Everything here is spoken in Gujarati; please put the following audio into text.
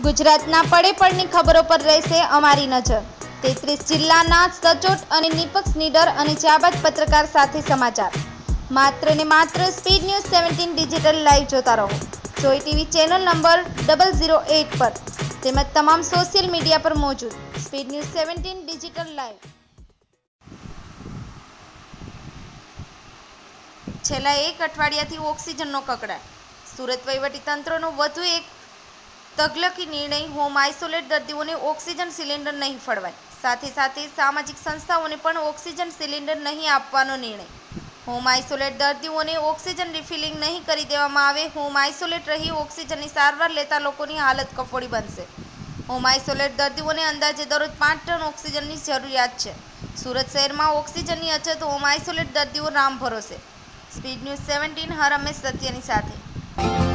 ગુજરાતના પડે પડની ખબરો પર રહેશે અમારી નજર. તેત્રીસ જિલ્લાના સચોટ અને નિપક્ષ નીડર અને જાબાજ પત્રકાર સાથે સમાચાર. માત્ર ને માત્ર speed news seventeen digital live જોતા રહો. જોઈ TV channel number double zero eight પર. તેમજ તમામ સોશિયલ મીડિયા પર મોજૂદ. Speed news seventeen digital live. છેલ્લા એક અઠવાડિયાથી ઓક્સિજનનો કકડાટ. સુરત વહીવટીતંત્રનો વધુ એક તગલકી નિર્ણય હોમ આઇસોલેટ દર્દીઓને ઓક્સિજન સિલિન્ડર નહીં ફળવાય. સાથે સાથે સામાજિક સંસ્થાઓને પણ ઓક્સિજન સિલિન્ડર નહીં આપવાનો નિર્ણય. હોમ આઇસોલેટ દર્દીઓને ઓક્સિજન રિફિલિંગ નહીં કરી દેવામાં આવે હોમ આઇસોલેટ રહી ઓક્સિજનની સારવાર લેતા લોકોની હાલત કફોડી બનશે. હોમ આઇસોલેટ દર્દીઓને અંદાજે દરરોજ પાંચ ટન ઓક્સિજનની જરૂરિયાત છે. સુરત શહેરમાં ઓક્સિજનની અછત હોમ આઇસોલેટ દર્દીઓ રામ ભરોસે. સ્પીડ ન્યૂઝ સેવન્ટીન હર સત્યની સાથે.